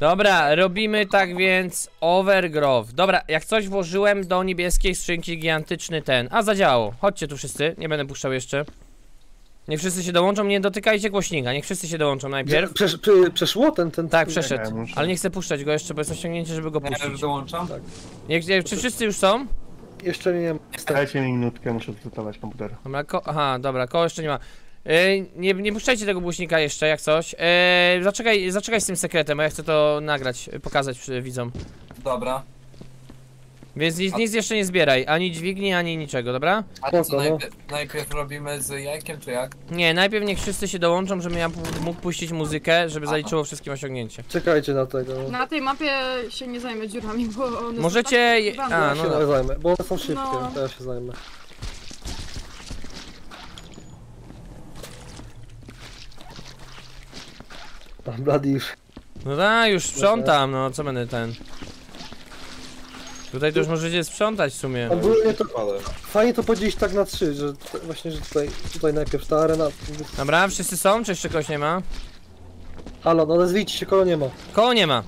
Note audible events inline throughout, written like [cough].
Dobra, robimy tak więc overgrowth. Dobra, jak coś włożyłem do niebieskiej skrzynki gigantyczny ten. A zadziałało. Chodźcie tu wszyscy, nie będę puszczał jeszcze. Niech wszyscy się dołączą, nie dotykajcie głośnika, niech wszyscy się dołączą najpierw. Przesz, przy, przeszło ten, ten... Tak, przeszedł. Ale nie chcę puszczać go jeszcze, bo jest osiągnięcie, żeby go Ja już puścić. dołączam. Niech, nie, czy wszyscy już są? Jeszcze nie wiem. Dajcie mi minutkę, muszę zlutować komputer. Dobra, ko aha, dobra, koło jeszcze nie ma. Yy, nie, nie puszczajcie tego głośnika jeszcze, jak coś. Yy, zaczekaj, zaczekaj z tym sekretem, bo ja chcę to nagrać, pokazać przy- widzom. Dobra. Więc nic, nic jeszcze nie zbieraj, ani dźwigni, ani niczego, dobra? A co, Spoko, no. najpierw, najpierw robimy z jajkiem, czy jak? Nie, najpierw niech wszyscy się dołączą, żebym ja pu- mógł puścić muzykę, żeby zaliczyło wszystkim osiągnięcie. Czekajcie na tego. Na tej mapie się nie zajmę dziurami, bo one są Możecie... tak je-. A, Ja no się dobra. zajmę, bo one są szybkie, No. to ja się zajmę. Bloody już. No tak, już sprzątam, no co będę ten... Tutaj to już możecie sprzątać w sumie. Ogólnie to fajnie to podzielić tak na trzy, że t- właśnie, że tutaj, tutaj najpierw ta arena. Dobra, wszyscy są, czy jeszcze kogoś nie ma? Halo, no nazwijcie się, kogo nie ma. Koło nie ma.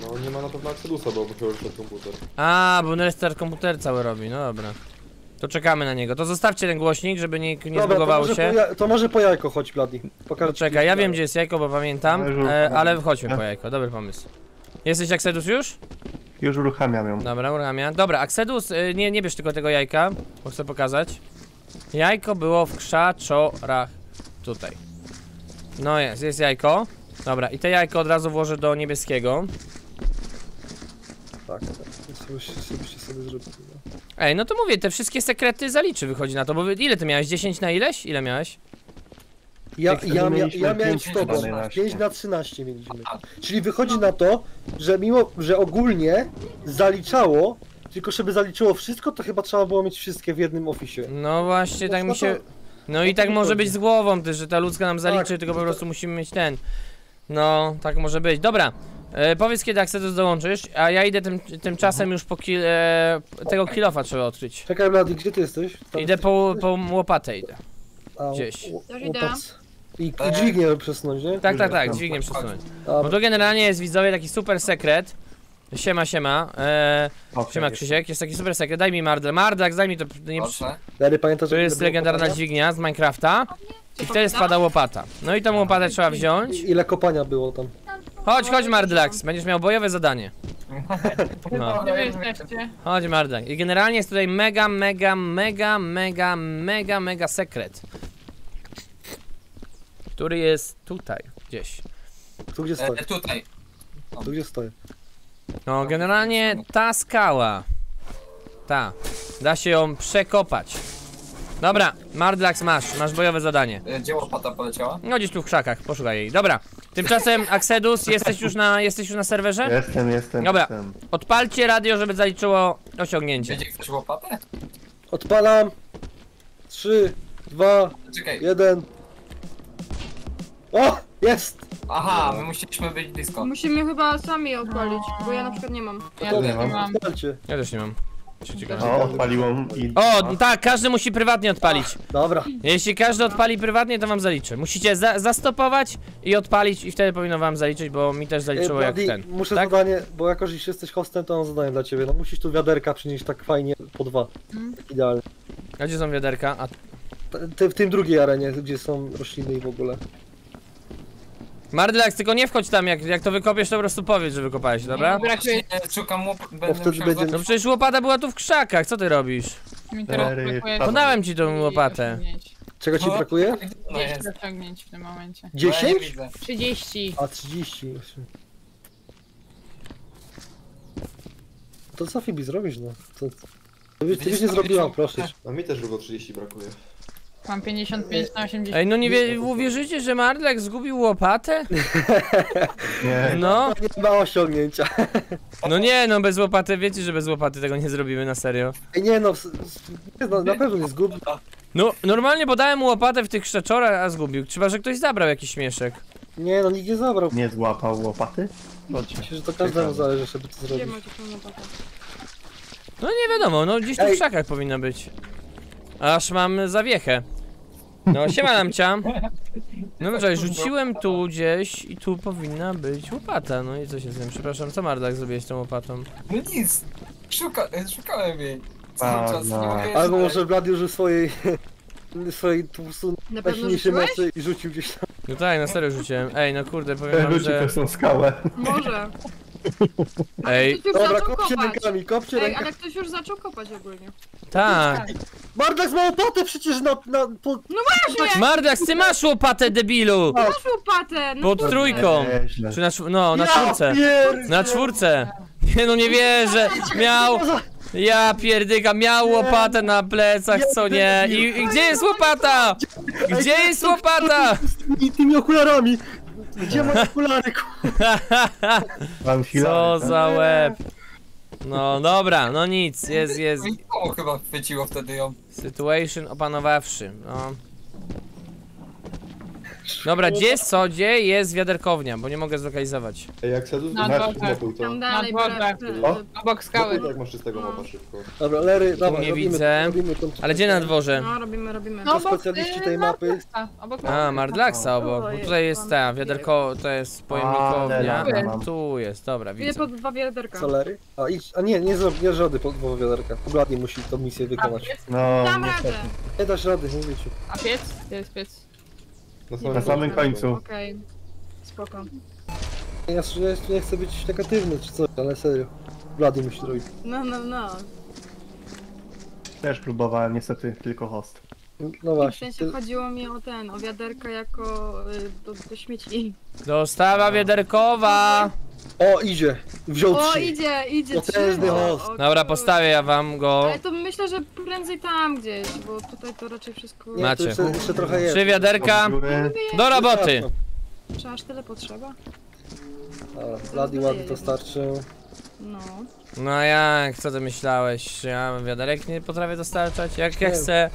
No nie ma na pewno Axelusa, bo musiał już ten komputer. A, bo restart komputer cały robi, no dobra. To czekamy na niego. To zostawcie ten głośnik, żeby nie, nie Dobra, to zbugowało może, się. po, ja- to może po jajko chodź, Bloody. Pokażę ci Czekaj, ja wiem gdzie jest jajko, bo pamiętam, e, ale chodźmy po jajko, dobry pomysł. Jesteś Axedus już? Już uruchamiam ją. Dobra, uruchamiam. Dobra, Axedus, y, nie, nie bierz tylko tego jajka, bo chcę pokazać. Jajko było w krzaczorach. Tutaj. No jest, jest jajko. Dobra, i te jajko od razu włożę do niebieskiego. Tak, Żebyście, żebyście sobie zrobili. no. Ej, no to mówię, te wszystkie sekrety zaliczy wychodzi na to, bo ile ty miałeś? 10 na ileś? Ile miałeś? Ja, ja, mia, mieliśmy ja miałem pięć 100, na 11. 5 na 13 mieliśmy. Czyli wychodzi na to, że mimo, że ogólnie zaliczało, tylko żeby zaliczyło wszystko, to chyba trzeba było mieć wszystkie w jednym oficie. No właśnie, tak No mi się... No no i tak może być z głową też, że ta ludzka nam zaliczy, Tak, tylko po to- prostu musimy mieć ten. No, tak może być. Dobra, e, powiedz kiedy Axedus dołączysz, a ja idę tym, tymczasem już po kil, e, tego kilofa trzeba odkryć. Czekaj, Blady, gdzie ty jesteś? Tam Idę jesteś? po, po łopatę idę. A, gdzieś. ł- Też idę. łopac. I, I dźwignię przesunąć, nie? Tak, tak, tak, dźwignię przesunąć. Bo to generalnie jest widzowie taki super sekret. Siema, siema. E, siema Krzysiek, jest taki super sekret. Daj mi Mardel. Mardel, daj mi to. Nie. Dary, pamiętasz, to ile jest było legendarna kopania? dźwignia z Minecrafta. I wtedy spada łopata. No i tą łopatę trzeba wziąć. Ile kopania było tam? Chodź, chodź Mardlax, będziesz miał bojowe zadanie. No. Gdzie wy jesteście? Chodź Mardlax. I generalnie jest tutaj mega, mega, mega, mega, mega, mega sekret. Który jest tutaj, gdzieś. Tu gdzie stoję? E, tutaj. Tu gdzie stoję? No, generalnie ta skała. Ta. Da się ją przekopać. Dobra, Mardlax masz, masz bojowe zadanie. E, Gdzie łopata poleciała? No gdzieś tu w krzakach, poszukaj jej. Dobra. Tymczasem Axedus, jesteś już na, jesteś już na serwerze? Jestem, jestem, Dobra. jestem. Odpalcie radio, żeby zaliczyło osiągnięcie. Będzie ktoś łopatę? Odpalam. 3, 2, Czekaj. 1. O! Jest! Aha, my musieliśmy być blisko. Musimy chyba sami odpalić, bo ja na przykład nie mam. Ja to nie mam. mam. Odpalcie. Ja też nie mam. Ciekawe. O, odpaliłem i... O, tak, każdy musi prywatnie odpalić. Dobra. Jeśli każdy odpali prywatnie, to wam zaliczy. Musicie za zastopować i odpalić i wtedy powinno wam zaliczyć, bo mi też Ej, zaliczyło jak Bloody, ten. muszę tak? zadanie, bo jako, że jesteś hostem, to mam zadanie dla ciebie. No musisz tu wiaderka przynieść tak fajnie po dwa. Mm. Tak idealnie. A gdzie są wiaderka? A Ty, w tym drugiej arenie, gdzie są rośliny i w ogóle. Mardlax, tylko nie wchodź tam, jak, jak to wykopiesz, to po prostu powiedz, że wykopałeś, dobra? Właśnie e, szukam łop... Będę wtedy musiał będzie- No przecież łopata była tu w krzakach, co ty robisz? Mi teraz brakuje spadam. Podałem ci tą łopatę. Czego ci No. brakuje? No jest. 10 osiągnięć w tym momencie. No ja nie 10? widzę. 30. A 30 właśnie. To co Fibi zrobisz no? To... Ty byś nie zrobiła, proszę. A mi też równo 30 brakuje. Mam 55 na 80. Ej, no nie wie, uwierzycie, że Mardlax zgubił łopatę? [laughs] Nie, No, Nie ma osiągnięcia. no nie, no bez łopaty, wiecie, że bez łopaty tego nie zrobimy na serio. Ej, nie no, s- s- nie, no na pewno nie zgub. No, normalnie podałem mu łopatę w tych krzaczorach, a zgubił. Chyba, że ktoś zabrał jakiś śmieszek. Nie no, nikt nie zabrał. nie złapał łopaty? Chodźcie. Myślę, że to każdemu zależy, żeby to Gdzie zrobić. macie pełną pakę? No nie wiadomo, no gdzieś tu w Ej. krzakach powinno być. Aż mam zawiechę. No, siema Namcia. No dobrze, rzuciłem tu gdzieś i tu powinna być łopata. No i co się z tym? Przepraszam, co Mardak zrobiłeś z tą łopatą? No nic. Szuka, szukałem jej. Cały A, czas nie no. mogę Albo może Vlad użył swojej... [laughs] swojej po prostu Na pewno najsilniejszej rzuciłeś? mocy i rzucił gdzieś tam. No tak, na serio rzuciłem. Ej, no kurde, powiem wam, Rzuci że... też tą skałę. Może. Ej, Ktoś już Dobra, zaczął kopcie kopać. rękami, kopcie Ej, rękami. ale ktoś już zaczął kopać ogólnie. tak. Mardak ma opatę przecież na... na po... Masz Mardak, ty masz łopatę, debilu! Masz łopatę! No Pod kurde. trójką. Nieźle. Czy na, czw- no, na Ja czwórce. pierdzie- Na czwórce. Nie no, nie wierzę. Miał... Ja pierdyka, miał łopatę na plecach, co nie? I, i gdzie jest łopata? Gdzie jest łopata? Z tymi, tymi okularami! Gdzie moje okulary, ku- [laughs] Mam Co filary. za łeb. No dobra, no nic, jest, jest. No i chyba chwyciło wtedy ją. Situation opanowawszy, no. Dobra, gdzie jest co? Gdzie jest wiaderkownia? Bo nie mogę zlokalizować. Ej, jak Sedu Na dworze. mopuj, to... Tam dalej, Na dworze. bra- O. obok skały. Mopuj, jak masz czystego mopa szybko. Dobra, Lery, dawaj, nie robimy, widzę. robimy tą... Ale gdzie na dworze? No, robimy, robimy. To specjaliści tej mapy. A, obok A, Mardlaxa obok, bo tutaj jest ta, wiaderko, to jest pojemnikownia. dobra, mam. Tu jest, dobra, Idę widzę. po dwa wiaderka. Co, Lery? A, idź, a nie, nie, zrob, nie żody po po wiaderka. Bladnie musi tą misję A wykonać. piec? No, Dam niestety. radę. Nie dasz rady, mówię ci. A piec? Gdzie jest piec? Na samym końcu. Okej. Spoko. Ja, ja, ja nie chcę być negatywny czy coś, ale serio. Blady musi zrobić. No, no, no. Też próbowałem, niestety tylko host. No W właśnie. sensie Ty, chodziło mi o ten, o wiaderka jako y, do, do śmieci. Dostawa wiaderkowa! O, idzie. Wziął O, trzy. idzie, idzie, Potężny trzy. host. O, Dobra, postawię ja wam go. Ale to myślę, że prędzej tam gdzieś, bo tutaj to raczej wszystko... Nie, Macie. to jeszcze, jeszcze trochę jest. Trzy wiaderka, Góry. do roboty! Czy aż tyle potrzeba? Dobra, Blady ładnie to starczy. No. No jak, co ty myślałeś? że Ja wiaderek nie potrafię dostarczać? Jak ja chcę,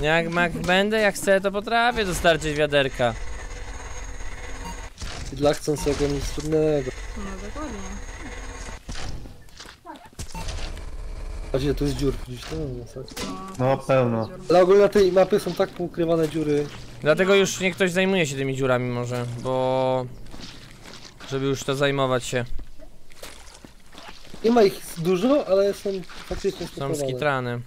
jak, jak będę, jak chcę, to potrafię dostarczyć wiaderka. I dla chcącego nic trudnego. No, dokładnie. Gdzie tu jest dziur? Gdzieś tam w zasadzie. No, pełno. Ale ogólnie na tej mapie są tak poukrywane dziury. Dlatego już niech ktoś zajmuje się tymi dziurami może, bo... Żeby już to zajmować się. Nie ma ich dużo, ale są faktycznie Są skitrane.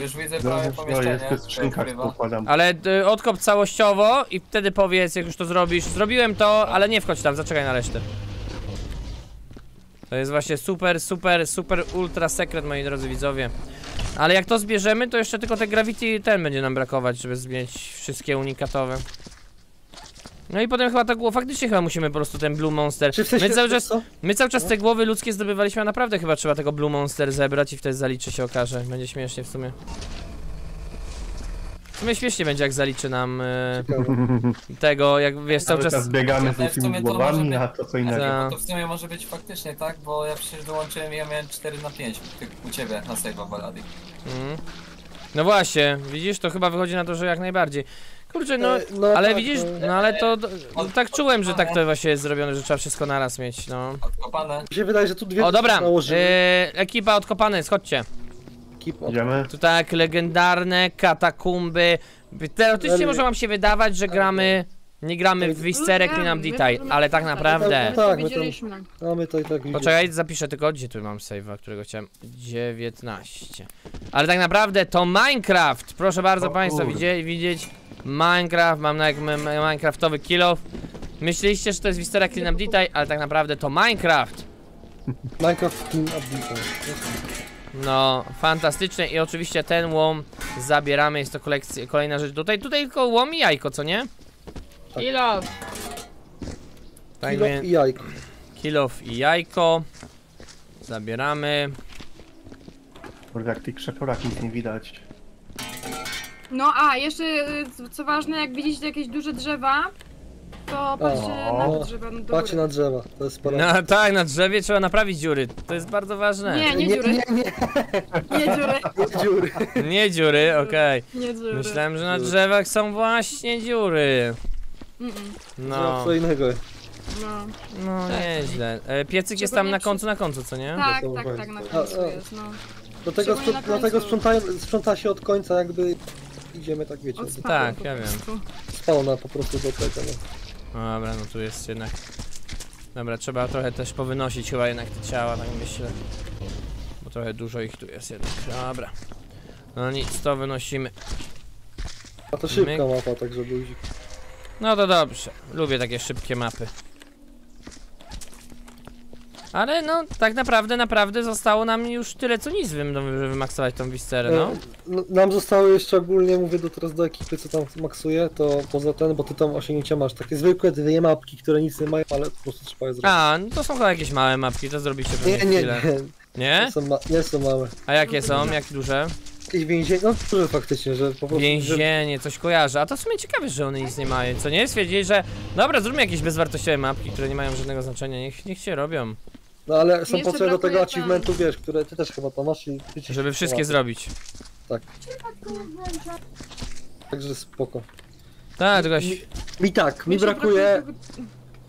Już widzę No, prawie no, pomieszczenie. jest układam. Ale y, odkop całościowo i wtedy powiedz, jak już to zrobisz. Zrobiłem to, ale nie wchodź tam, zaczekaj na resztę. To jest właśnie super, super, super ultra sekret, moi drodzy widzowie. Ale jak to zbierzemy, to jeszcze tylko te gravity ten będzie nam brakować, żeby zmienić wszystkie unikatowe. No i potem chyba tak było, faktycznie chyba musimy po prostu ten Blue Monster. Czy w sensie, My cały czas, co? my cały czas te głowy ludzkie zdobywaliśmy, a naprawdę chyba trzeba tego Blue Monster zebrać i wtedy zaliczy się okaże. Będzie śmiesznie w sumie. W sumie śmiesznie będzie jak zaliczy nam e, [laughs] tego, jak wiesz, cały czas czas... biegamy Ale z tymi to głowami, może a to co innego. Tak. To w sumie może być faktycznie tak, bo ja przecież dołączyłem i ja miałem 4 na 5 ty, u ciebie na save'a balady. Mm. No właśnie, widzisz, to chyba wychodzi na to, że jak najbardziej. Kurczę, no, E, no ale tak, widzisz, no. no ale to, no, tak czułem, że tak to właśnie jest zrobione, że trzeba wszystko naraz mieć, no. Odkopane. Mi się wydaje, że tu dwie O, dobra, e, ekipa odkopane, schodźcie. Up. Idziemy? Tu tak, legendarne katakumby. Teoretycznie może wam się wydawać, że gramy, nie gramy w Wisterek, nie nam detail, ale tak naprawdę... Tak, my tam- widzieliśmy. A my to i tak widzimy. Poczekaj, zapiszę tylko, gdzie tu mam save'a, którego chciałem. 19. Ale tak naprawdę to Minecraft! Proszę bardzo O Państwa, kurde. widzieć, widzieć Minecraft, mam na m- m- Minecraftowy kill Myśleliście, że to jest Vistera Clean Up Detail, ale tak naprawdę to Minecraft! Minecraft Team Update. No, fantastycznie i oczywiście ten łom zabieramy, jest to kolekcja, kolejna rzecz. Tutaj, tutaj tylko łom i jajko, co nie? Tak Kilo i jajko. kill i jajko. Zabieramy. Kurde, jak tych krzaczorach nic nie widać. No a, jeszcze y, co ważne, jak widzicie jakieś duże drzewa, to patrzcie O, na drzewa do Patrzcie na drzewa, to jest pora. No tak, na drzewie trzeba naprawić dziury. To jest bardzo ważne. Nie, nie dziury, nie, nie, nie dziury, [laughs] nie dziury. Nie dziury, okej. nie dziury. Myślałem, że na drzewach są właśnie dziury. Mm-mm. No. No, Co innego. No. no nieźle. E, piecyk jest tam na przy- końcu, na końcu, co nie? Tak, tak, tak, na A, końcu a. jest, no. Dlatego, Szczególnie na dlatego sprzątają, sprząta się od końca jakby idziemy tak wiecie, Od Tak, po ja wiem. prostu. spawna po prostu do tego, no. Dobra, no tu jest jednak. Dobra, trzeba trochę też powynosić chyba jednak te ciała, tak myślę. Bo trochę dużo ich tu jest jednak. Dobra. No nic, to wynosimy. A to szybka Myk. mapa, tak żeby. No to dobrze. Lubię takie szybkie mapy. Ale no, tak naprawdę, naprawdę zostało nam już tyle co nic, żeby wymaksować tą wisterę, no. No, nam zostały jeszcze ogólnie, mówię do teraz do ekipy, co tam maksuje, to poza ten, bo ty tam osiągnięcia masz takie zwykłe dwie mapki, które nic nie mają, ale po prostu trzeba je zrobić. A, no to są chyba jakieś małe mapki, to zrobicie pewnie nie, nie, chwilę. nie, Nie? nie są, nie są małe. A jakie są? Jak duże? Jakieś więzienie, no duże faktycznie, że po prostu... Że, Więzienie, coś kojarzę. A to w sumie ciekawe, że one nic nie mają, co nie? Stwierdzili, że dobra, zróbmy jakieś bezwartościowe mapki, które nie mają żadnego znaczenia, niech, niech się robią. no ale są Jeszcze potrzebne do tego brakuje achievementu, wiesz, które ty też chyba tam masz i... ci- Żeby wszystkie no, zrobić. Także spoko. Tak, tylko... Mi, mi tak, mi Jeszcze brakuje... tego-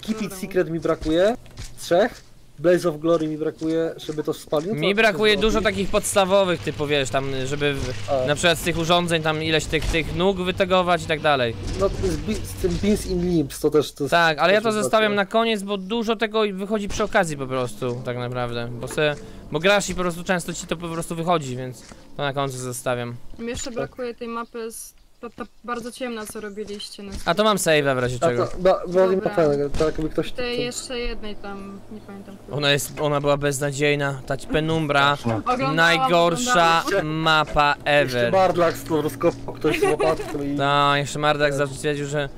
Keep It Dobra. Secret mi brakuje. Trzech. Blaze of Glory mi brakuje, żeby to spalił. No to Mi brakuje to dużo takich podstawowych, typu wiesz, tam, żeby A, na przykład z tych urządzeń tam ileś tych, tych nóg wytegować i tak dalej. No z, z tym Beans in Limps to też to Tak, ale ja to zostawiam brakuje. na koniec, bo dużo tego wychodzi przy okazji po prostu, tak naprawdę. Bo se, bo grasz i po prostu często ci to po prostu wychodzi, więc to na końcu zostawiam. Mi jeszcze brakuje tej mapy z... Ta, ta bardzo ciemna, co robiliście na A to mam save'a w razie A czego. to, ba, ba, Dobra. ma ten, tak jakby ktoś... Tej to- jeszcze jednej tam, nie pamiętam. która. Ona jest, ona była beznadziejna, ta penumbra. [laughs] Oglądałam, Najgorsza oglądałam. Jeszcze mapa ever. Bardlax to rozkopał ktoś z [laughs] łopatką i... No, jeszcze Mardak stwierdził, że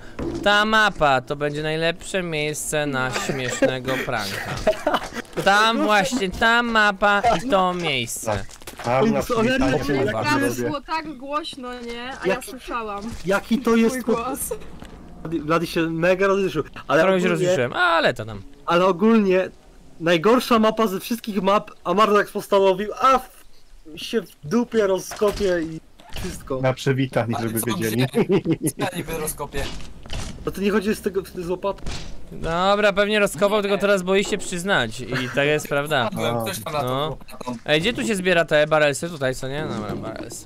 ta mapa to będzie najlepsze miejsce na śmiesznego pranka. [laughs] Tam właśnie, ta mapa i to miejsce. Na ale przywitanie nie nie, bardzo Tam było tak głośno, nie? A ja Jak- słyszałam Jaki to jest... głos. Vladi się mega rozjuszył. Ale Trochę się ogólnie, rozliczyłem, ale to tam. ale ogólnie najgorsza mapa ze wszystkich map, a Mardax postanowił, a w, się w dupie rozkopie i wszystko. Na przywitanie, żeby wiedzieli. Ja [laughs] niby rozkopię. No to nie chodzi z tego z łopatką. Dobra, pewnie rozkopał, tylko teraz boi się przyznać. I tak jest prawda. Padłem, ktoś tam na No. to. Ej, gdzie tu się zbiera te barelsy? Tutaj, co nie? Dobra, barelsy.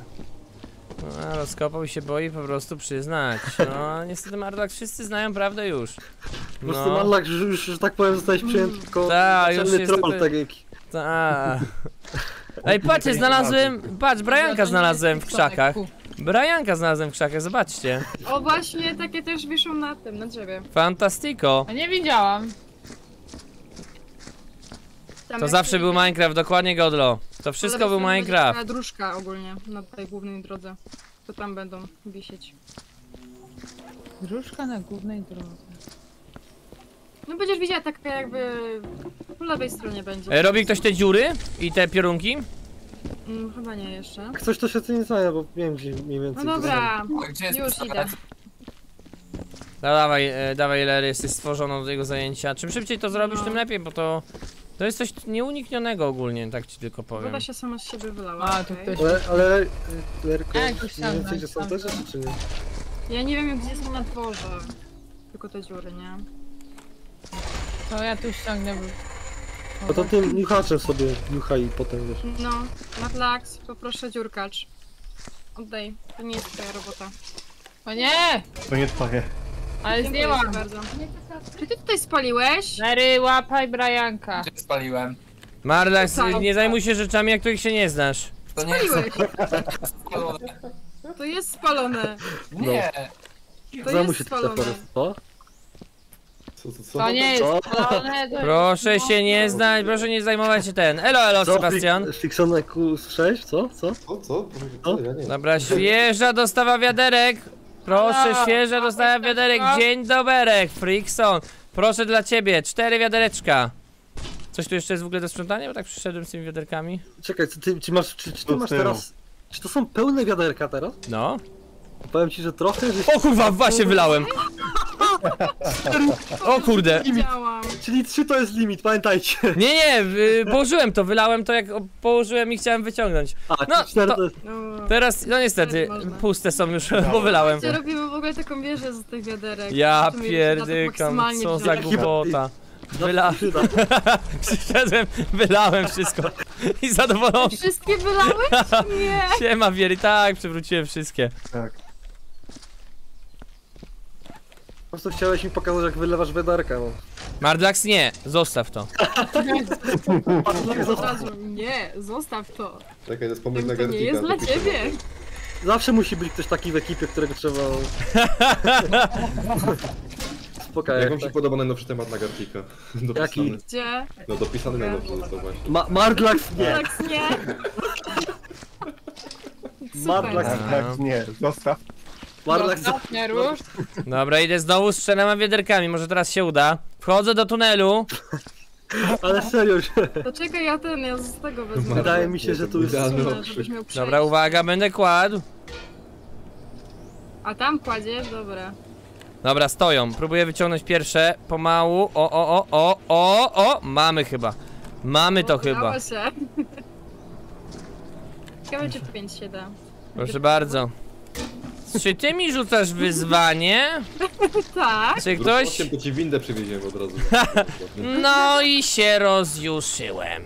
No, rozkopał i się boi po prostu przyznać. No, niestety Mardak, wszyscy znają prawdę już. Po prostu No, Marlax, że już, że tak powiem, zostałeś przyjęty jako Tak, już naczelny troll niestety- tak jak... ta. Ej, patrzcie, znalazłem, patrz, Brianka znalazłem w krzakach. Brianka znalazłem w krzakach, zobaczcie. O właśnie, takie też wiszą na tym, na drzewie. Fantastico. A nie widziałam. Tam To zawsze był. Minecraft, dokładnie Godlo. To wszystko był tam będzie Minecraft. taka dróżka ogólnie na tej głównej drodze. To tam będą wisieć. Dróżka na głównej drodze. No będziesz widziała taka jakby po lewej stronie będzie. E, Robi ktoś te dziury i te piorunki? Mm, chyba nie jeszcze. Jak coś to się co nie znaje, bo wiem gdzie mniej No więcej. to dobra, Gdzie jest już pistolet? idę. No, dawaj, e, dawaj Lery, jesteś stworzoną do tego zajęcia. Czym szybciej to zrobisz, No. tym lepiej, bo to... To jest coś nieuniknionego ogólnie, tak ci tylko powiem. Woda się sama z siebie wylała. A, tu okej. ktoś-. Ale, ale Lerko, A, jakoś mniej więcej gdzie są te rzeczy czy nie? Ja nie wiem gdzie są na dworze. Tylko te dziury, nie? To ja tu ściągnę. bo- No to tym niuchaczem sobie niuchaj i potem wiesz. No, Matlax, poproszę dziurkacz. Oddaj, to nie jest twoja robota. O nie! To nie twoje. Ale Dziękuję ci zdjęłam. bardzo. Czy ty tutaj spaliłeś? Mary, łapaj Brianka. Gdzie spaliłem? Marlax, nie zajmuj się rzeczami, jak których się nie znasz. To nie jest Spaliłeś. spalone. To jest spalone. Nie. To Zajmuj jest się tym spalone. Co? Co, co, co? To nie jest Co? spalone, to Proszę jest... się nie znać, proszę nie zajmować się ten. Elo, elo, Co? Sebastian. Fik- Fiksone Q6, co? Co? Co, co? Co? Ja nie. Dobra, świeża dostawa wiaderek. Proszę, świeża dostawa wiaderek. Dzień doberek, Frickson. Proszę dla ciebie, cztery wiadereczka. Coś tu jeszcze jest w ogóle do sprzątania? Bo tak przyszedłem z tymi wiaderkami. Czekaj, czy ty, czy masz, czy, czy ty z masz teraz... Czy to są pełne wiaderka teraz? No. Powiem ci, że trochę, że... O kurwa, właśnie wylałem. O kurde. Czyli 3 to jest limit, pamiętajcie. Nie, nie, y, położyłem to, wylałem to jak położyłem i chciałem wyciągnąć. A, No, no, 4 to- to jest... No. Teraz, no niestety, Można. puste są już, bo wylałem. Gdzie robimy w ogóle taką wieżę z tych wiaderek? Ja tak pierdykam, maksymalnie co za wziąć. głupota. Wyla... [laughs] Przyszedłem, wylałem wszystko. I zadowolony. Wszystkie wylałeś? Nie. [laughs] Siema Wiery, tak, przewróciłem wszystkie. Tak. Prostu chciałeś mi pokazać jak wylewasz wiaderka, no. Mardlax nie, zostaw to. Od razu, nie, zostaw to. Czekaj, to jest pomysł na To nie jest dla ciebie. Zawsze musi być ktoś taki w ekipie, którego trzeba... [laughs] Spokojnie. Jak wam się podoba najnowszy temat na Gartika? [laughs] Dopisany. Gdzie? No dopisany najnowszy został właśnie. Ma Mardlax nie. Tak, nie. Tak, nie, zostaw. Mardlax, Zostaw, nie rusz. Dobra, idę znowu z trzema wiaderkami, może teraz się uda. Wchodzę do tunelu. ale serio, że... To czekaj, ja ten, ja z tego wezmę. Wydaje mi się, że tu jest... Żebyś miał przejść. Dobra, uwaga, będę kładł. A tam kładziesz? Dobra. Dobra, stoją. Próbuję wyciągnąć pierwsze. Pomału. O, o, o, o, o, o. Mamy chyba. Mamy to chyba. Udało się. [laughs] Ciekawe, czy w 5 się da. Proszę bardzo. Czy ty mi rzucasz wyzwanie? [laughs] Tak. Czy Ktoś? ktoś... to ci windę przywieziemy od razu. [laughs] No i się rozjuszyłem.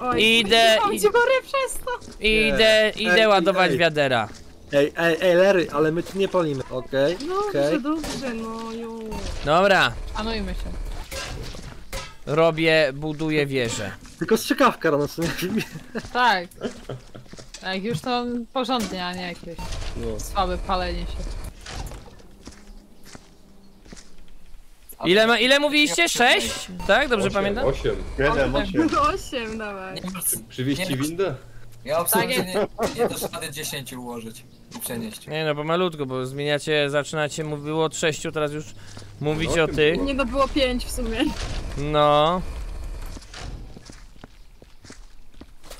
Oj, Idę, Mam i- ci gory przez to. Idę, idę Ej, ładować ej. wiadera. Ej, ej, ej, Lery, ale my tu nie palimy, okej? Dobrze, Okej. dobrze, no ju. Dobra, Szanujmy się. robię, buduję wieżę. Tylko strzykawka rano sobie. Tak. Jak już to porządnie, a nie jakieś No. słabe palenie się. Ile, ma, ile mówiliście? Sześć? Tak, dobrze pamiętam? 8. Jeden, osiem. 8, dawaj. Przywieźć ci windę? ja absolutnie nie, nie dasz rady 10 ułożyć i przenieść. Nie no, pomalutku, bo zmieniacie, zaczynacie, mówiło od sześciu, teraz już mówicie o No, tych. Nie, no było 5 w sumie. No,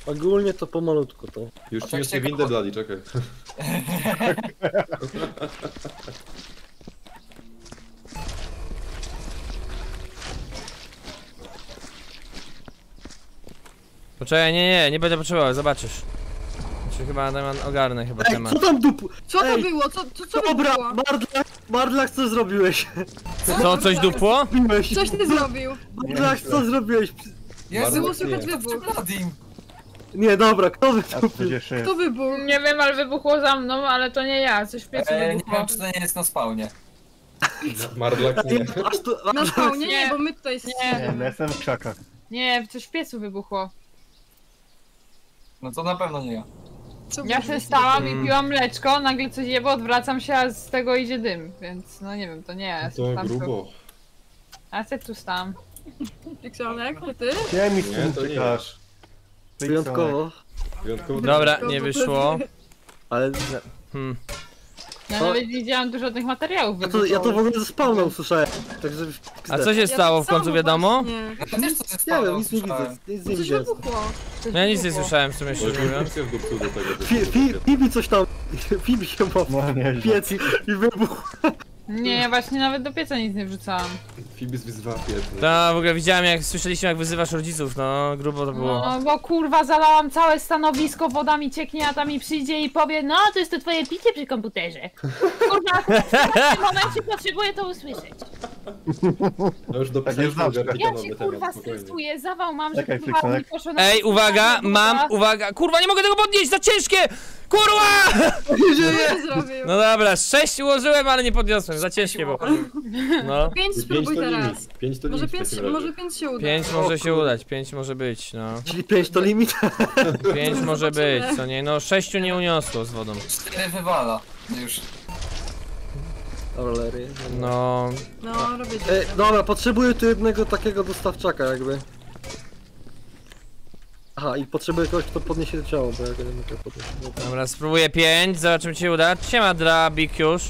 Ogólnie to pomalutku to. Już ci tak jeszcze się windę dali, czekaj. [laughs] poczekaj, nie, nie, nie będę potrzebował, zobaczysz. Znaczy chyba temat ogarnę chyba Ej, temat. co tam dupu? Co to Ej, było? Co, co, co to Dobra, było? Mardlax, co zrobiłeś? Co, coś dupło? Coś ty zrobił? Mardlax, co zrobiłeś? Jezu, Było słychać wybuch. Bladim! Nie, dobra, kto jest. Kto wybuchł? Nie wiem, ale wybuchło za mną, ale to nie ja. Coś w piecu E, nie wybuchło. wiem, czy to nie jest na spawnie. [laughs] Mardlax nie. [laughs] Aż tu, Na spawnie? Nie, bo my tutaj Nie. Nie, no jestem w krzakach. Nie, coś w piecu wybuchło. No to na pewno nie ja. Co Ja się stałam Mm. i piłam mleczko, nagle coś jebo, odwracam się, a z tego idzie dym, więc no nie wiem, to nie ja. To Tam grubo. A co tu stałam? Pikselonek, to ty? Gdzie mi z Nie, tym to nie czekasz? Wyjątkowo. Wyjątkowo Dobra, nie wyszło. Ale Hmm. Ja Co? nawet nie widziałam dużo tych materiałów ja to, ja to w ogóle ze spawna usłyszałem. Także... A co się stało w końcu wiadomo? Nie, Ja też ze Nie wiem, nic nie widzę, słyszałem. nic nie Coś wybuchło. Coś Ja nic nie słyszałem w sumie szczerze mówiąc. Fibi coś tam... [laughs] Fibi się ma w No piec i, i wybuchł. Nie, ja właśnie nawet do pieca nic nie wrzucałam. Fibis wyzwała pies. To w ogóle widziałem jak słyszeliśmy jak wyzywasz rodziców, no grubo to było. No bo kurwa zalałam całe stanowisko, woda mi cieknie, a tam mi przyjdzie i powie, no to jest to twoje picie przy komputerze. Kurwa, w tym momencie potrzebuję to usłyszeć. No już Tak dopisaliśmy jest do zawsze. Ja się kurwa stresuję, zawał mam, że Czekaj, kurwa mi poszło na Ej, uwaga, mam, uwaga, kurwa nie mogę tego podnieść, za ciężkie! Kurwa! Zrobił? No dobra, sześć ułożyłem, ale nie podniosłem, za ciężkie było. No. 5 Pięć spróbuj to teraz. limit. Pięć to Może limit w 5 takim razie. może pięć się uda. Pięć może się udać, pięć może być, no. Czyli 5 to limit? [laughs] Pięć może być, co nie, no sześciu nie uniosło z wodą. 4 wywala. Już. Dobra, Larry. No, No, robię Ej, dzień. dobra, potrzebuję tu jednego takiego dostawczaka jakby. Aha, i potrzebuję kogoś, kto podniesie to ciało, bo ja go nie mogę podnieść. No dobra, spróbuję pięć, zobaczymy czy się uda. Siema Drabik już.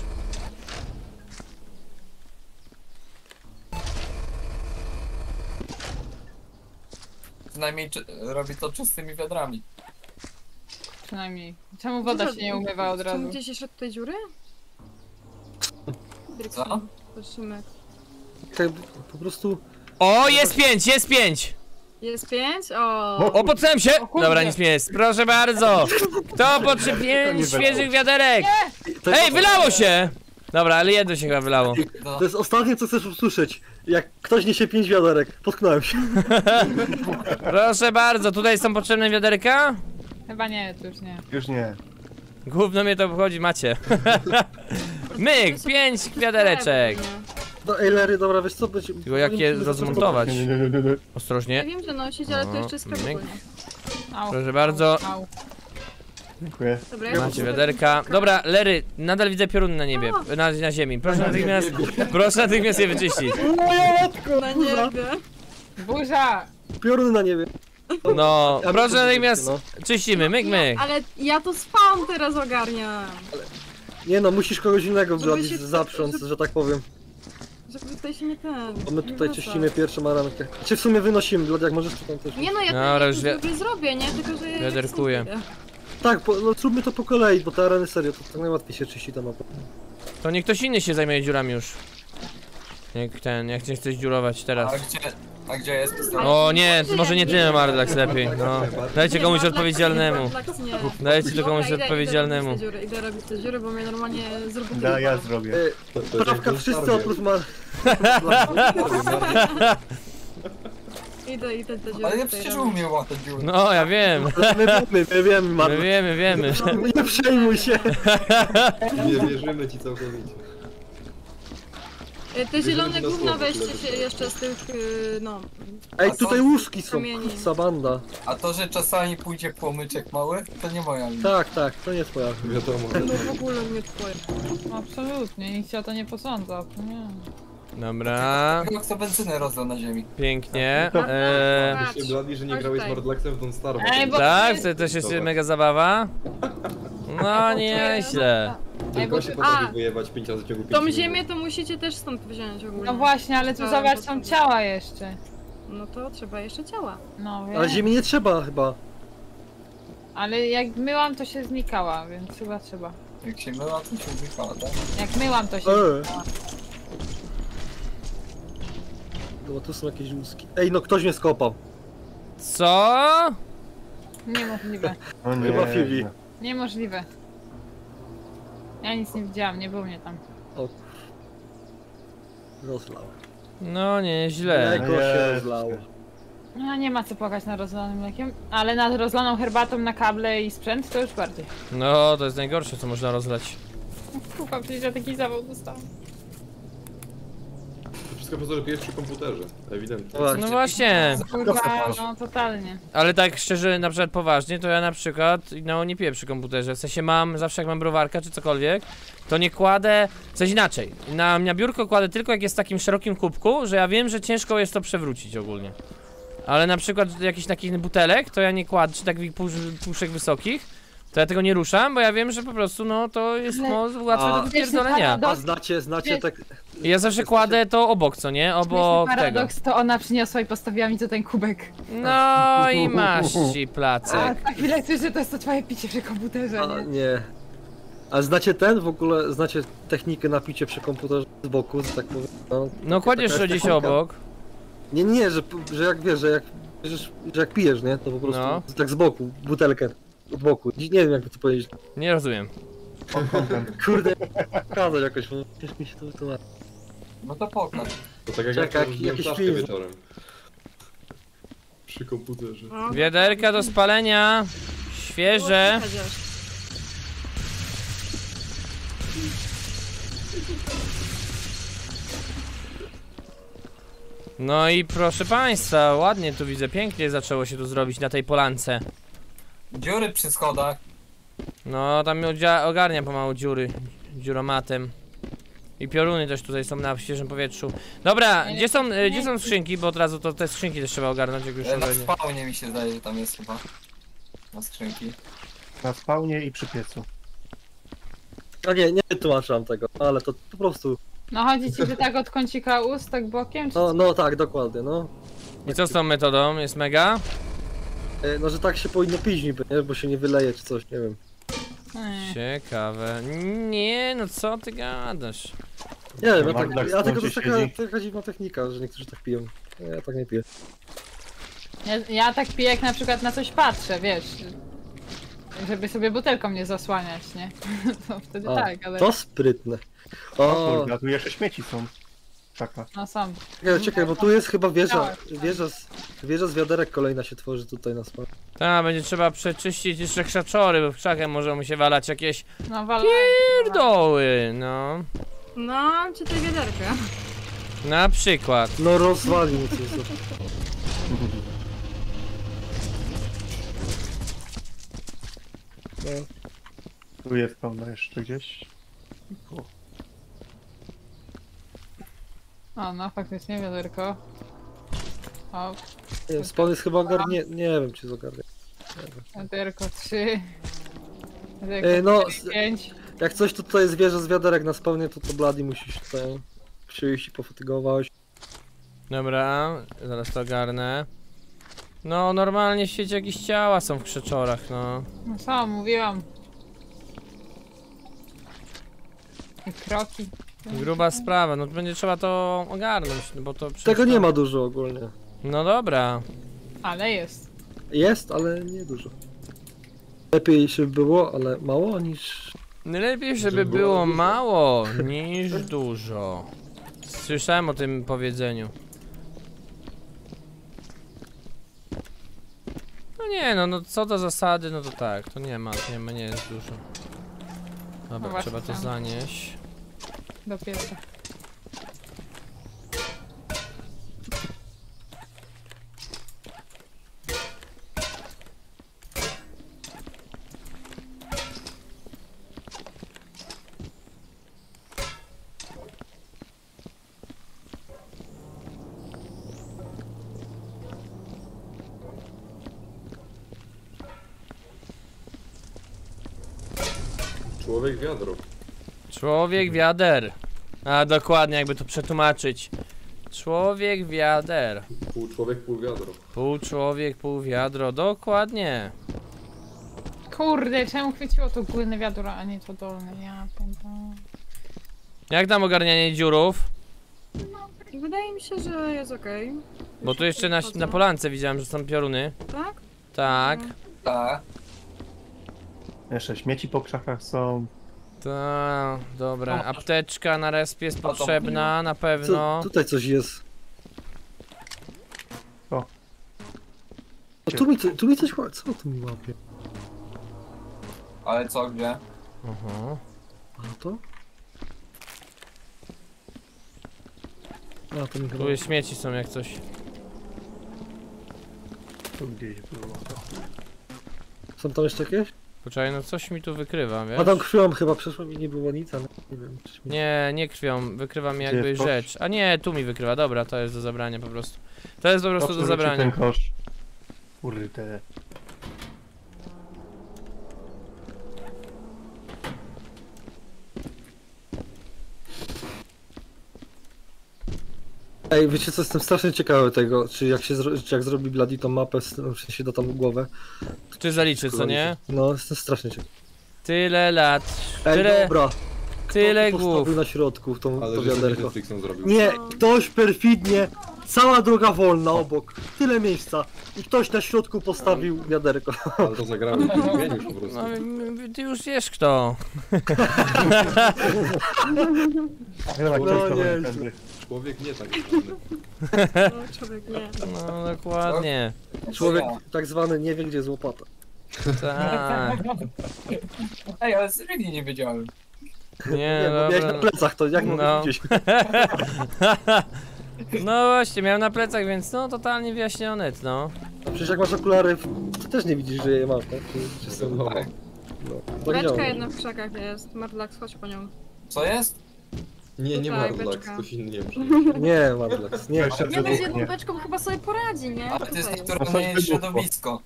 Przynajmniej czy, robi to czystymi wiadrami. Przynajmniej. Czemu woda się nie umywa od razu? Czemu gdzieś jeszcze tutaj dziury? Co? Patrzymy. Tak, po prostu... O, jest pięć, jest pięć! Jest 5? O. O, się! O kurde. Dobra, nic mi jest, proszę bardzo! [laughs] Kto potrzebuje pięć świeżych wiaderek? To Ej, wylało się! Dobra, ale jedno się chyba wylało. No, to jest ostatnie, co chcesz usłyszeć. Jak ktoś niesie 5 wiaderek, potknąłem się. [laughs] Proszę bardzo, tutaj są potrzebne wiaderka? Chyba nie, to już nie. Już nie. Gówno mnie to obchodzi, macie. [laughs] Myk, pięć wiadereczek. No, ej, Lery, dobra, wiesz co, będzie... Tylko jak je rozmontować? Nie, nie, nie, nie, nie. Ja Ostrożnie. wiem, że nosić, ale to No, jeszcze jest ogólnie. Au, Proszę bardzo. au. Dziękuję. Dobra, ja Macie wiaderka. Dobra, Lery, nadal widzę pioruny na niebie, na, na ziemi. Proszę natychmiast, proszę natychmiast je wyczyścić. Moja [laughs] matko, Na kurwa. niebie. Burza! Piorun na niebie. No, Ja proszę natychmiast no. czyścimy, myk, myk. Ale ja to spawn teraz ogarniam. Nie no, musisz kogoś innego Żeby Bladis się- zaprząc, że tak powiem. Żeby tutaj się nie ten. Bo my nie tutaj czyścimy pierwszą arankę. Czy w sumie wynosimy, Blad, jak możesz to tam też. Nie no, ja Dobra, to już już zrobię, nie? Tylko, że ja Wiaderkuję. ja Tak, po, no zróbmy to po kolei, bo te areny serio, to tak najłatwiej się czyści ta mapa. To niech ktoś inny się zajmie dziurami już. Jak ten, jak chcesz dziurować teraz. A gdzie, a gdzie jest pistolet? O nie, może nie ty, Marlax, lepiej. No. Dajcie komuś odpowiedzialnemu. Dajcie to komuś odpowiedzialnemu. Idę, idę, robić te dziury, idę robić te dziury, bo mnie normalnie zrobił Da, ja zrobię. E, To, Prawka wszyscy oprócz Mar... [laughs] [laughs] [laughs] Idę, idę te dziury Ale ja przecież robić. umiem łatać dziury. No, ja wiem. My wiemy, my wiemy, My wiemy, wiemy. [laughs] Nie przejmuj się. Nie wierzymy ci całkowicie. E, Te zielone na gówna słowo, weźcie się jeszcze z tych, y, no. Ej, A tutaj co? łóżki są, Kamieni. kurwa banda. A to, że czasami pójdzie płomyczek mały, to nie moja wina. Tak, tak, to nie jest moja. Wiadomo. No w ogóle nie twoje. Absolutnie, nikt się o to nie posądza. to Nie. Dobra, Tylko kto benzynę rozlał na ziemi. pięknie. Eee, Myślę, Bladi, że nie Chodź grałeś tutaj. Mordlaxem w Don't Starve. Ej, bo- tak, to też jest mega zabawa. No, nieźle. Ej, Tylko bo... się A. potrafi wyjebać 5 razy w ciągu 5 Tą ziemię to musicie też stąd wziąć ogólnie. No właśnie, ale tu Tak, zobacz, to są to- ciała jeszcze. No to trzeba jeszcze ciała. No Ale wiem. ziemi nie trzeba chyba. Ale jak myłam, to się znikała, więc chyba trzeba. Jak się myła, to się unikała, tak? Jak myłam, to się Eee. znikała. No bo tu są jakieś łuski. Ej, no ktoś mnie skopał. Co? Niemożliwe. [laughs] O nie, Chyba Phoebe. nie. Niemożliwe. Ja nic nie widziałam, nie było mnie tam. Rozlał. No, nieźle. Mleko się Jest. rozlało. No nie ma co płakać nad rozlanym mlekiem, ale nad rozlaną herbatą na kable i sprzęt to już bardziej. No, to jest najgorsze, co można rozlać. Kupa, przecież ja taki zawał dostałam. To wszystko po to, że pijesz przy komputerze. Ewidentnie. Tak. No właśnie. Kurwa, no totalnie. Ale tak szczerze, na przykład poważnie, to ja na przykład no nie piję przy komputerze. W sensie mam, zawsze jak mam browarka czy cokolwiek, to nie kładę, coś inaczej. Na, na biurko kładę tylko jak jest w takim szerokim kubku, że ja wiem, że ciężko jest to przewrócić ogólnie. Ale na przykład jakiś takich butelek, to ja nie kładę, czy takich pusz, puszek wysokich, to ja tego nie ruszam, bo ja wiem, że po prostu no to jest Ale- no, łatwe A- do wypierdolenia. Do- A znacie, znacie tak... Ja zawsze kładę to obok, co nie? Obok Śmieszny tego. paradoks to ona przyniosła i postawiła mi tu ten kubek. No [laughs] i masz ci A placek. za chwilę chcesz, że to jest to twoje picie przy komputerze, A, nie? nie. A znacie ten w ogóle, znacie technikę na picie przy komputerze z boku, że tak powiem? No, No kładziesz taka to jest gdzieś technika. obok. Nie, nie, że, że jak wiesz, że jak, że, że jak pijesz, nie, to po prostu No. tak z boku, butelkę od boku. Nie nie wiem jakby to powiedzieć. Nie rozumiem. [laughs] Kurde, pokazać jakoś, bo ciężko mi się to wytłumaczyć. No to pokaż. To tak jak Czekaj, ja to robiłem jakiś film. wieczorem. Przy komputerze. No, Wiaderka do spalenia. Świeże. No i proszę państwa, ładnie tu widzę, pięknie zaczęło się tu zrobić na tej polance. Dziury przy schodach. No tam ogarnia pomału dziury, dziuromatem. I pioruny też tutaj są na świeżym powietrzu. Dobra, gdzie są, e, gdzie są skrzynki, bo od razu to te skrzynki też trzeba ogarnąć, jak już E, Na będzie. spawnie mi się zdaje, że tam jest chyba. Na skrzynki. Na spawnie i przy piecu. A nie, nie wytłumaczyłam tego, ale to po prostu, No chodzi ci, że tak od kącika ust, tak bokiem, czy no, no tak, dokładnie, no. I co z tą metodą? Jest mega? E, No, że tak się powinno pić niby, nie? Bo się nie wyleje czy coś, nie wiem. Ciekawe. Nie, no co ty gadasz? Nie wiem, ja, Magda tak, ja tylko to kącie jest taka, siedzi. taka dziwna technika, że niektórzy tak piją. Ja tak nie piję. Ja, ja tak piję, jak na przykład na coś patrzę, wiesz. Żeby sobie butelką nie zasłaniać, nie? [laughs] To wtedy A, tak, ale To sprytne. O O, kurde, a tu jeszcze śmieci są. Czaka. no sam. czekaj, czekaj, bo tu jest chyba wieża, Dawaj. wieża z, wieża z wiaderek kolejna się tworzy tutaj na spa. Ta, będzie trzeba przeczyścić jeszcze krzaczory, bo w krzakach możemy się walać jakieś No walaj. pierdoły, no. No, czy te wiaderka. Na przykład. No rozwalił mnie coś. No, Tu jest pełno jeszcze gdzieś. O, no faktycznie, wiaderko. O, nie wiem, spawn jest chyba ogarnie... Nie wiem, czy jest ogarnie. wiaderko 3. Wiaderko Ej, no, 5. Jak coś, to tutaj wieża z wiaderek na spełnie, to to Bloody musisz tutaj przyjść i pofatygować. Dobra, zaraz to ogarnę. No, normalnie w świecie jakieś ciała są w krzeczorach, no. No co, mówiłam. I kroki. Gruba sprawa, no to będzie trzeba to ogarnąć, no bo to przecież Tego nie ma dużo ogólnie. No dobra. Ale jest. Jest, ale nie dużo. Lepiej, żeby było, ale mało niż... Lepiej, żeby Żeby było było mało niż dużo. Słyszałem o tym powiedzeniu. No nie, no, no co do zasady, no to tak, to nie ma, nie ma, nie jest dużo. No Dobra, właśnie trzeba to tam. Zanieść. Dopiero. Człowiek wiadro. Człowiek wiader. A dokładnie, jakby to przetłumaczyć. Człowiek wiader. Pół człowiek, pół wiadro. Pół człowiek, pół wiadro, dokładnie. Kurde, czemu chwyciło to górne wiadro, a nie to dolne? Ja pamiętam. Jak tam ogarnianie dziurów? Wydaje mi się, że jest okej. Bo tu jeszcze na, na polance widziałem, że są pioruny. Tak? Tak, Tak. Jeszcze śmieci po krzakach są. Tak, dobra. Apteczka na respie jest potrzebna, na Co, pewno. tutaj coś jest. O. O, tu, mi, co- tu mi coś łapie. Co tu mi łapie? Ale co, gdzie? Aha. A to? A, to mi chyba... Tu jest śmieci są jak coś. Tu gdzieś było. Są tam jeszcze jakieś? Poczekaj, no coś mi tu wykrywa, wiesz? A tam krwią chyba przeszłem i nie było nic, ale nie wiem. Czy mi... Nie, nie krwią, wykrywa mi Gdzie jakby jest kosz? rzecz. A nie, tu mi wykrywa, dobra, to jest do zabrania po prostu. To jest po prostu do Obsłużycie zabrania. ten kosz. Kurde. Ej, wiecie co, jestem strasznie ciekawy tego, czy jak się zro... czy jak zrobi Bloody tą mapę, czy się da tam głowę. Czy zaliczy, co nie? No, jestem strasznie ciekawy. Tyle lat, Ej, tyle, dobra. tyle Kto to głów. postawił na środku tą, Ale to wiaderko. Nie, ktoś perfidnie, cała droga wolna obok, tyle miejsca i ktoś na środku postawił wiaderko. [laughs] Ale to zagrałem i zmienisz po prostu. No, ty już wiesz kto. [laughs] No, to nie. Człowiek nie tak zwany. No, człowiek nie. No dokładnie. Człowiek Ja. tak zwany nie wie gdzie jest łopata. Tak. [laughs] Ej, ale seryjnie nie wiedziałem. Nie, Nie, bo miałeś na dobra. plecach to, jak No. mogę widzieć? [laughs] No właśnie, miałem na plecach, więc no totalnie wyjaśnione, no. Przecież jak masz okulary, to też nie widzisz, że je masz, tak? Czy, czy są... No. No, tak Beczka działa. jedna w krzakach jest. Marlax, chodź po nią. Co jest? Nie, nie Tutaj, Marlax, beczka. ktoś inny ją Nie, Marlax, nie. Jeszcze Nie, no z jedną wybuchnie. beczką chyba sobie poradzi, nie? Ale to jest Tutaj No, nie jest środowisko.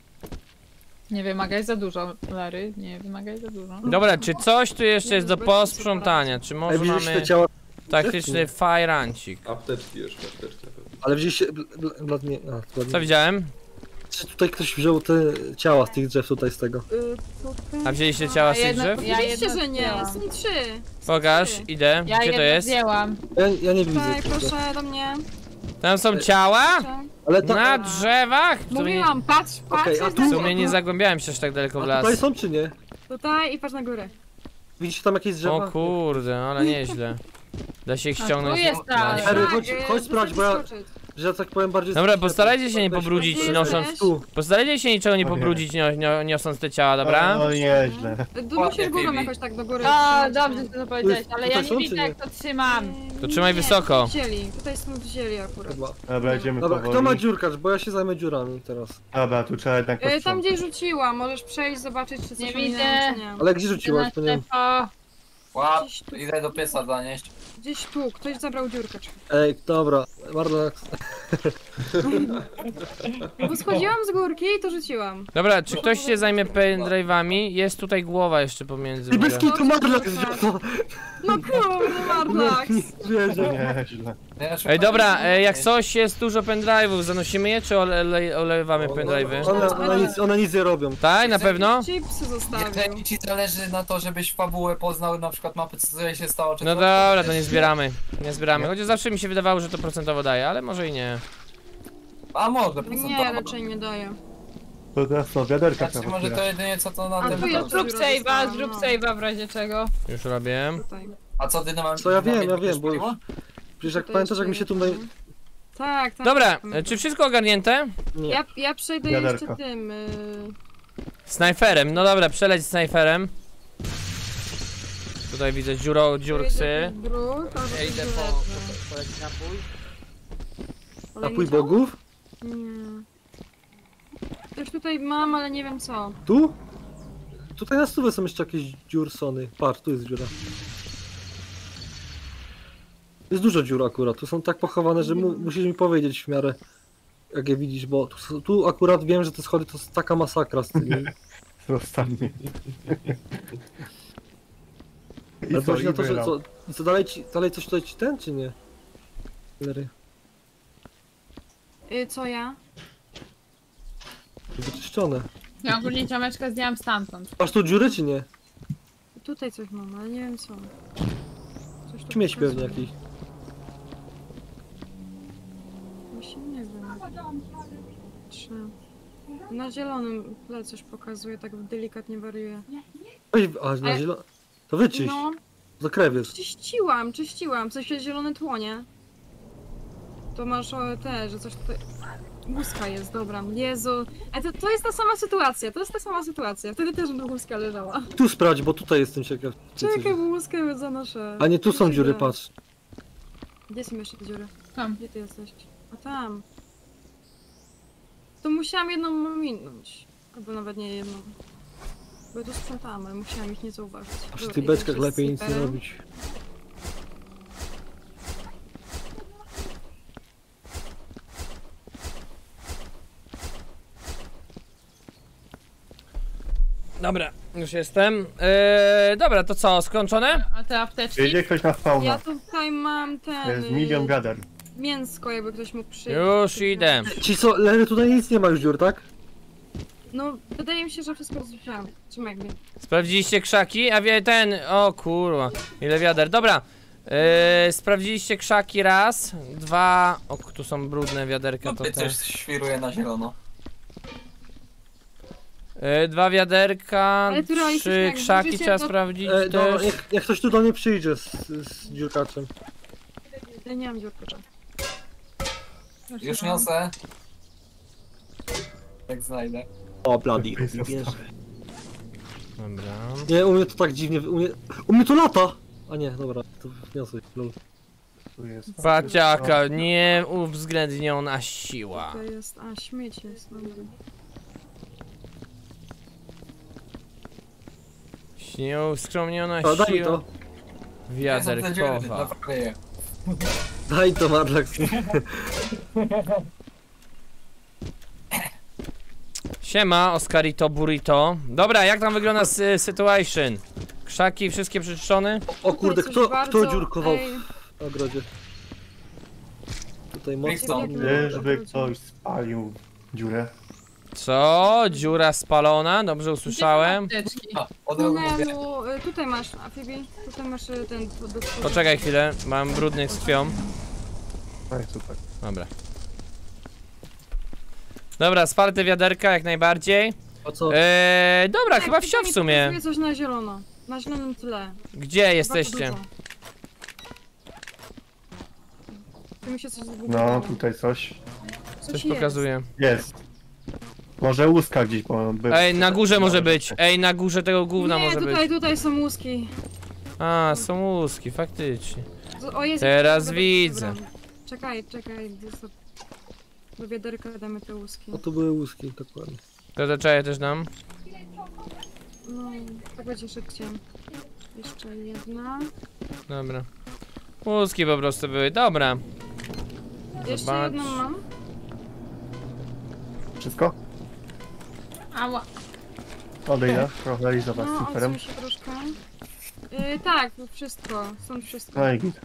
Nie wymagaj za dużo, Lary. Nie wymagaj za dużo. Dobra, czy coś tu jeszcze jest do posprzątania? Czy Ej, może widzieliście te mamy ciała, taktyczny fajrancik? Apteczki jeszcze, apteczki na pewno. ale widzieliście... bl- bl- Blad nie, a, Blad Co widziałem? Czy tutaj ktoś wziął te ciała z tych drzew tutaj z tego? Y, tutaj. A wzięliście ciała z tych drzew? Ja Oczywiście, że nie. Są trzy. Pokaż, idę. Ja Gdzie jedno to jest? Ja, ja nie widzę. Tutaj, proszę do mnie. Tam są ciała? Proszę. Ale to, Na drzewach? W sumie, Mówiłam, patrz, patrz. Okej, a jest tu- w sumie nie zagłębiałem się aż tak daleko w a las. tutaj są czy nie? Tutaj i patrz na górę. Widzicie tam jakieś drzewa? O kurde, ale nieźle. Da się ich A tu ściągnąć. jest ta. Harry, chodź- y, chodź sprawdź, bo ja-. Że ja tak powiem bardziej... Dobra, postarajcie się nie pobrudzić nosząc... Tu. Postarajcie się niczego nie pobrudzić nio, nio, niosąc te ciała, dobra? No nieźle. Tu musisz Bibi. jakoś tak do góry. O, dobrze, że to powiedziałeś, ale ja nie widzę jak to trzymam. To trzymaj wysoko. Wzięli, tutaj są wzięli akurat. Dobra, idziemy Dobra, powoli. kto ma dziurkacz, bo ja się zajmę dziurami teraz. Dobra, tu trzeba jednak Y, Tam gdzie rzuciłam, możesz przejść, zobaczyć czy coś Nie widzę. czy nie. Ale gdzie rzuciłaś, to nie wiem. Łap, Gdzieś tu. idę do piesa zanieść. Gdzieś tu, ktoś zabrał dziurkę. Ej, dobra, Marlax. [laughs] Bo schodziłam z górki i to rzuciłam. Dobra, czy ktoś się zajmie pendrive'ami? Jest tutaj głowa jeszcze pomiędzy. I w bez ogóle. kitu Marlax wziął. No kurde, Marlax! Wierzę. Nieźle. No Ej, dobra, e, jak coś jest dużo pendrive'ów, zanosimy je, czy ole, ole, olewamy pendrive'y? One, one, nic, one nic nie robią. Tak, na pewno? Chipsy zostawił. Jeżeli ci zależy na to, żebyś fabułę poznał, na przykład mapy, co się stało, czy No dobra, to nie zbieramy. Nie zbieramy. Chociaż zawsze mi się wydawało, że to procentowo daje, ale może i nie. A może, Nie, procentowo. raczej nie daje. To teraz co, wiaderka Znaczy, może to jedynie co to na A tym tu jest zrób save'a, zrób save'a w razie czego. Już robię. Tutaj. A co dynamit? Co ja wiem, ja wiem, bo? Przecież jak To pamiętasz, jak mi jeszcze się tu... naj- jedno. Tak, tak. Dobra, tak. e, czy wszystko ogarnięte? Nie. Ja, ja przejdę Wiaderko. jeszcze tym. Y... Snajferem, no dobra, przeleć snajferem. Tutaj widzę dziuro, dziurksy. Brud, albo Ja idę po, po, po jakiś napój. Napój bogów? Nie. Też tutaj mam, ale nie wiem co. Tu? Tutaj na stówę są jeszcze jakieś dziursony. Patrz, tu jest dziura. Jest dużo dziur akurat, tu są tak pochowane, że mu, musisz mi powiedzieć w miarę jak je widzisz, bo tu, są- tu akurat wiem, że te schody to jest taka masakra z tymi. [laughs] Zostanie. I Ale co, na i to, że wylał. co, co dalej, ci, dalej coś tutaj ci ten, czy nie? Lery, Y, co ja? wyczyszczone. Ja ogólnie ciameczkę zdjęłam stamtąd. Masz tu dziury, czy nie? Tutaj coś mam, ale nie wiem co. Coś tu Śmieć pokazuje. pewnie jakiś. Właśnie nie wiem. Trzy. Na zielonym tle coś pokazuje, tak delikatnie wariuje. Weź, a, na Ale- zielono... To wyczyść, No, za krew jest. czyściłam, czyściłam. Coś jest zielone tłonie. To masz o, te, że coś tutaj... Łuska jest, dobra. Jezu. Ale to, to jest ta sama sytuacja, to jest ta sama sytuacja. Wtedy też na łuska leżała. Tu sprawdź, bo tutaj jestem ciekaw. Czekaj, jest. bo łuskę zanoszę. A nie, tu są Gdzie dziury, patrz. Gdzie są jeszcze te dziury? Tam. Gdzie ty jesteś? A tam. To musiałam jedną minąć. Albo nawet nie jedną. Bo ja tu sprzątałam, ale musiałam ich nie zauważyć. A przy Dobra, tych idę beczkach przez lepiej nic nie robić. Dobra, już jestem. Eee, dobra, to co, skończone? A te apteczki? Jedzie ktoś na Ja spawna. tutaj mam ten. To jest milion wiader. Mięsko, jakby ktoś mógł przyjść. Już idę. Ci co, Lery, tutaj nic nie ma już dziur, tak? No, wydaje mi się, że wszystko zrozumiałam. Trzymaj mnie. Sprawdziliście krzaki, a wie ten. O kurwa, ile wiader. Dobra. Eee, sprawdziliście krzaki raz, dwa. O, tu są brudne wiaderka, to Tutaj te. coś świruje na zielono. Eee, dwa wiaderka, Ale tu trzy jak krzaki trzeba to- sprawdzić E, no, też. niech, niech ktoś tu do mnie przyjdzie z, z dziurkaczem. Ja nie mam dziurka. Już niosę. Jak znajdę. O, bloody, nie. Dobra. Nie, u mnie to tak dziwnie, u mnie, u mnie to lata! A nie, dobra, to wniosłeś, lol. Tu jest. Paciaka, nie uwzględniona siła. To jest, a śmieć jest, dobra. Nieuskromniona O, daj mi siła. to, Wiaderkowa. Daj to, Madlax. [laughs] Siema, Oscarito Burrito. Dobra, jak tam wygląda sy situation? Krzaki wszystkie przyczyszczone? O kurde, Tutaj kto, bardzo- kto dziurkował Ej, w ogrodzie? Tutaj mocno. Czyżby ktoś spalił dziurę? Co? Dziura spalona? Dobrze usłyszałem? A, od razu mówię. Tunelu, y, tutaj masz, Afibi, tutaj masz y, ten... Do, do, Poczekaj chwilę, mam brudnych z krwią. No i super. Dobra. Dobra, sparte wiaderka jak najbardziej. A co? Eee, dobra, chyba tutaj wsio w mi sumie. pokazuje coś na zielono. Na zielonym tle. Gdzie jesteście? Tu mi się coś. No, tutaj coś. Coś jest. pokazuje. Jest. Może łuska gdzieś, był. Ej, na górze może być. Ej, na górze tego gówna Nie, może tutaj, być. tutaj są łuski. A, są łuski, faktycznie. Z- O, jest Teraz widzę. Czekaj, czekaj. Do wiaderka damy te łuski. O, tu były łuski, dokładnie. To to czaję też dam. No, tak będzie szybciej. Jeszcze jedna. Dobra. Łuski po prostu były, dobra. Jeszcze Zobacz. jedną mam. Wszystko? Ała. Odejdę trochę i zobacz No, superem. odsuń się troszkę. Yy, tak, wszystko. Stąd wszystko. No i git.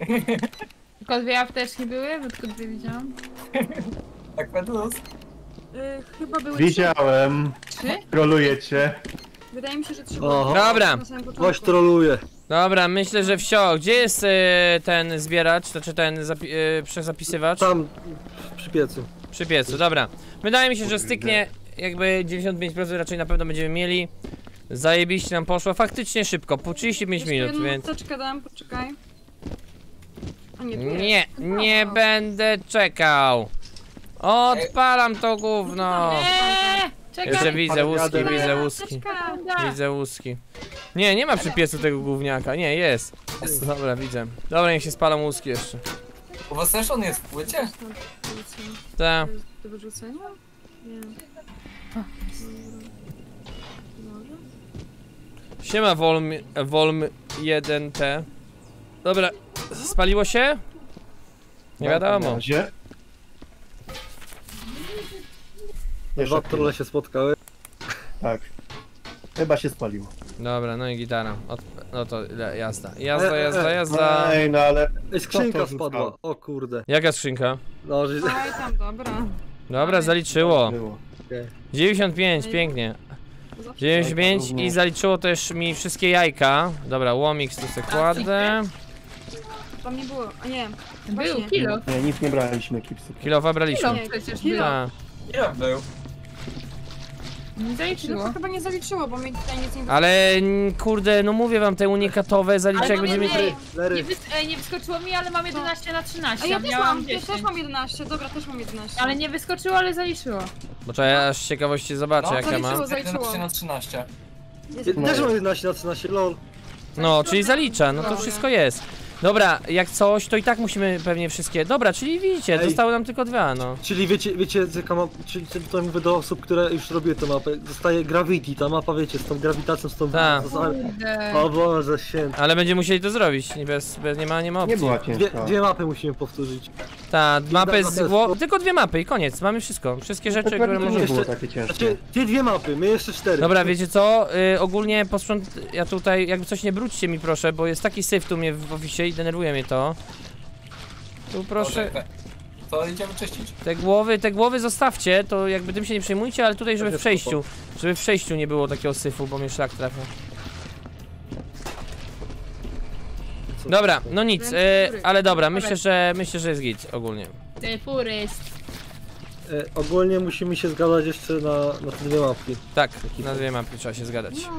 [laughs] Tylko dwie apteczki były, bo tylko dwie widziałam. [laughs] Tak, Pedus. Yy, chyba były Widziałem. Trzy? Trolujecie. trzy. Wydaje mi się, że trzy. Oho. były. Dobra. Na samym początku. Ktoś troluje. Dobra, myślę, że wsio. Gdzie jest e, ten zbieracz, znaczy ten zapi e, przezapisywacz? Tam, przy piecu. Przy piecu, dobra. Wydaje mi się, że styknie jakby 95% raczej na pewno będziemy mieli. Zajebiście nam poszło, faktycznie szybko, po 35 Jeszcze minut, jedną więc... apteczkę dam, poczekaj. Nie. Nie, będę czekał. Odpalam to gówno. Czekaj. Jeszcze widzę łuski, widzę łuski. Widzę łuski. Nie, nie ma przy piecu tego gówniaka, nie, jest. Dobra, widzę. Dobra, niech się spalą łuski jeszcze. U was też on jest w płycie? Tak. Do wyrzucenia? Nie. Może? Siema Volm, Volm 1T. Dobra, spaliło się? Nie wiadomo. razie. Dwa trolle się spotkały. Tak. Chyba się spaliło. Dobra, no i gitara. Od, no to jazda. Jazda, E, e, jazda, e. jazda. Ej, no ale... Skrzynka spadła. O kurde. Jaka skrzynka? No, że... Oj tam, dobra. Dobra, zaliczyło. Było. 95, pięknie. Zawsze 95 i zaliczyło też mi wszystkie jajka. Dobra, łomix tu se kładę. Tam nie było. A nie. Był Właśnie. kilo. Nie, nic nie braliśmy kipsy. Kilofa braliśmy. Kilo przecież Kilo. było. Tak. Ile był? Nie No zaliczyło. to chyba nie zaliczyło, bo mi tutaj nic nie Ale kurde, no mówię wam, te unikatowe zaliczę Ale jak no będziemy nie, nie, Lery. nie, wys nie wyskoczyło mi, ale mam 11 na 13. A ja też miałam mam, ja 10. też mam 11, dobra, też mam 11. Ale nie wyskoczyło, ale zaliczyło. Bo trzeba ja aż z ciekawości zobaczę jak ja zaliczyło. mam. zaliczyło. 11 na 13. Jest... No. Też mam 11 na 13, lol. No, czyli zalicza, no to wszystko jest. Dobra, jak coś, to i tak musimy pewnie wszystkie... Dobra, czyli widzicie, Ej. zostały nam tylko dwa, no. Czyli wiecie, wiecie, jaka ma, czyli to mówię do osób, które już robiły tę mapę. Zostaje Gravity, ta mapa wiecie, z tą grawitacją, z tą... Tak. z-. O Boże święty. Ale będziemy musieli to zrobić, nie, bez, bez, nie ma, nie ma Nie opcji. była Dwie, ciężka. dwie mapy musimy powtórzyć. Ta, mapę z tylko dwie mapy i koniec, mamy wszystko. Wszystkie rzeczy, które możemy... nie było jeszcze- takie ciężkie. Znaczy, ty dwie mapy, my jeszcze cztery. Dobra, wiecie co? Y, ogólnie posprząt... Ja tutaj, jakby coś nie brudźcie mi proszę, bo jest taki syf tu mnie w ofisie i denerwuje mnie to. Tu proszę, To idziemy czyścić. te głowy, te głowy zostawcie, to jakby tym się nie przejmujcie, ale tutaj żeby w przejściu, żeby w przejściu nie było takiego syfu, bo mnie szlak trafia. Co? Dobra, no nic, y, góry. ale dobra, myślę, że myślę, że jest git ogólnie. Ty furyst. E, ogólnie musimy się zgadzać jeszcze na, na te dwie mapki. Tak, na dwie mapy trzeba się zgadać. No.